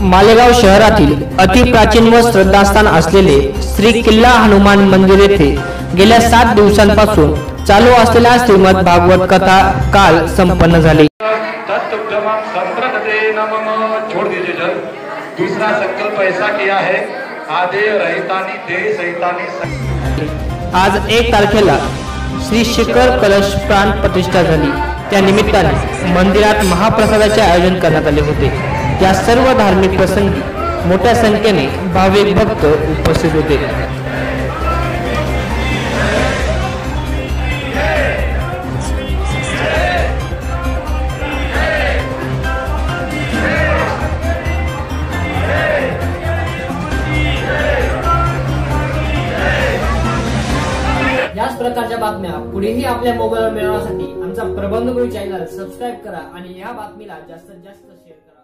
मालेगाव शहरातील अतिप्राचीन व श्रद्धास्थान असलेले श्री किल्ला हनुमान मंदिर येथे गेल्या सात दिवसांपासून चालू असलेल्या श्रीमद भागवत कथा काल संपन्न झाली. तत्तुभ्यमं संप्रदते नमः. छोड़ दीजिए जल. दूसरा संकल्प ऐसा किया है आदे रहितानी दे सहितानी सं- आज एक तारखेला श्री शिखर कलश प्राण प्रतिष्ठा झाली. त्या निमित्ताने मंदिरात महाप्रसादाचे आयोजन करण्यात आले होते. या सर्व धार्मिक प्रसंगी मोठ्या संख्येने भाविक भक्त उपस्थित होते. याच प्रकारच्या बातम्या पुढेही आपल्या मोबाईलवर मिळवण्यासाठी आमचा प्रबंधगुरू चॅनल सबस्क्राईब करा आणि या बातमीला जास्तीत जास्त शेअर करा.